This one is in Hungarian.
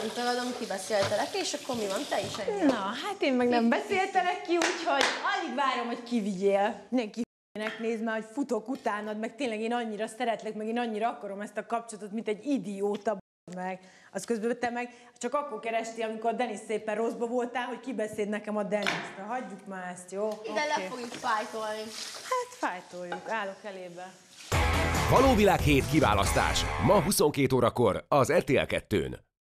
nem tudom, ki beszéltelek, és akkor mi van, te is engem? Na, hát én meg nem beszéltelek ki, úgyhogy alig várom, hogy kivigyél. Mindenki nek néz már, hogy futok utánad, meg tényleg én annyira szeretlek, meg én annyira akarom ezt a kapcsolatot, mint egy idióta meg. Az közben te meg csak akkor keresti, amikor a Denis szépen rosszba voltál, hogy kibeszéd nekem a Denis. Na, Hagyjuk már ezt, jó? Ide okay. le fogjuk fájtolni. Hát fájtoljuk, állok elébe. Való világ 7 kiválasztás. Ma 22 órakor az RTL 2-n.